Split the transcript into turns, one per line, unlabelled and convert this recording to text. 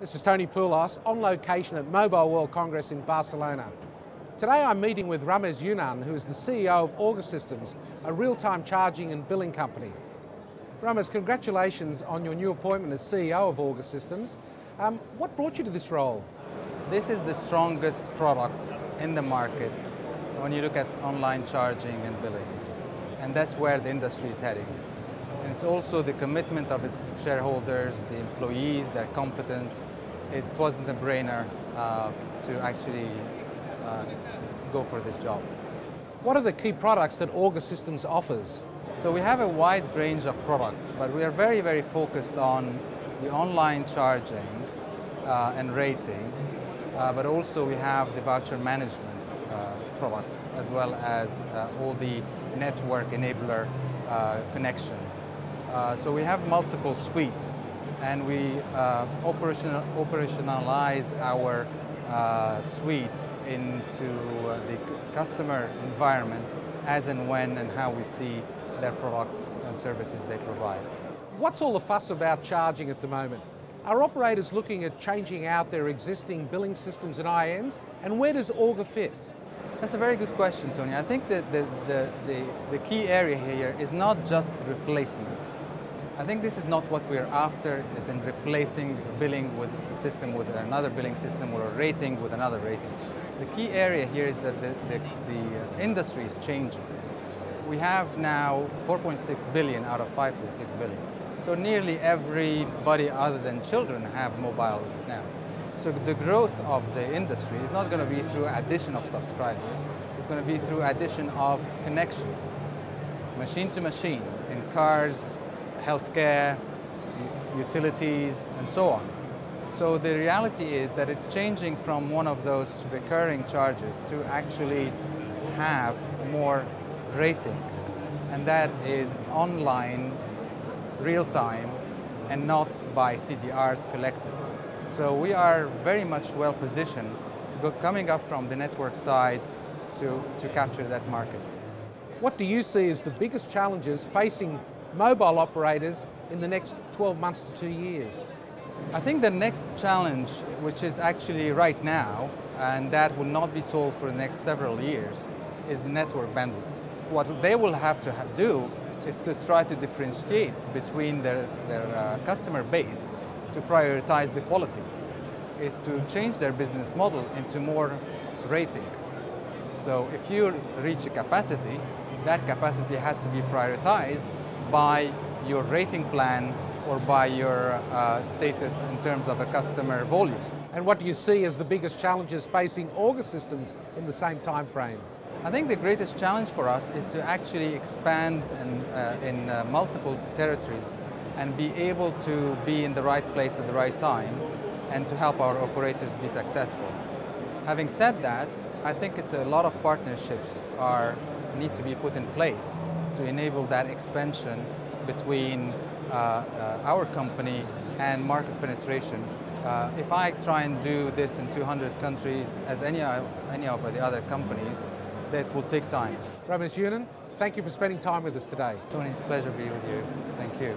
This is Tony Poulos on location at Mobile World Congress in Barcelona. Today I'm meeting with Ramez Younan, who is the CEO of Orga Systems, a real-time charging and billing company. Ramez, congratulations on your new appointment as CEO of Orga Systems. Um, what brought you to this role?
This is the strongest product in the market when you look at online charging and billing. And that's where the industry is heading. And it's also the commitment of its shareholders, the employees, their competence. It wasn't a brainer uh, to actually uh, go for this job.
What are the key products that Orga Systems offers?
So we have a wide range of products, but we are very, very focused on the online charging uh, and rating, uh, but also we have the voucher management uh, products as well as uh, all the network enabler connections. Uh, so we have multiple suites and we uh, operational, operationalize our uh, suite into the customer environment as and when and how we see their products and services they provide.
What's all the fuss about charging at the moment? Are operators looking at changing out their existing billing systems and IMs? And where does Orga fit?
That's a very good question, Tony. I think that the, the, the, the, key area here is not just replacement. I think this is not what we're after, is in replacing billing with a system with another billing system or a rating with another rating. The key area here is that the, the, the uh, industry is changing. We have now 4.6 billion out of 5.6 billion. So nearly everybody other than children have mobiles now. So the growth of the industry is not going to be through addition of subscribers. It's going to be through addition of connections, machine to machine, in cars, healthcare, utilities, and so on. So the reality is that it's changing from one of those recurring charges to actually have more rating. And that is online, real time, and not by CDRs collected. So we are very much well positioned coming up from the network side to, to capture that market.
What do you see as the biggest challenges facing mobile operators in the next 12 months to two years?
I think the next challenge, which is actually right now, and that will not be solved for the next several years, is the network bandwidth. What they will have to do is to try to differentiate between their, their uh, customer base to prioritize the quality, is to change their business model into more rating. So if you reach a capacity, that capacity has to be prioritized by your rating plan or by your uh, status in terms of a customer volume.
And what do you see as the biggest challenges facing Orga Systems in the same time frame?
I think the greatest challenge for us is to actually expand in, uh, in uh, multiple territories and be able to be in the right place at the right time and to help our operators be successful. Having said that, I think it's a lot of partnerships are need to be put in place to enable that expansion between uh, uh, our company and market penetration. Uh, if I try and do this in 200 countries, as any, any of the other companies, that will take time.
Ramez Younan, thank you for spending time with us today.
Tony, it's a pleasure to be with you. Thank you.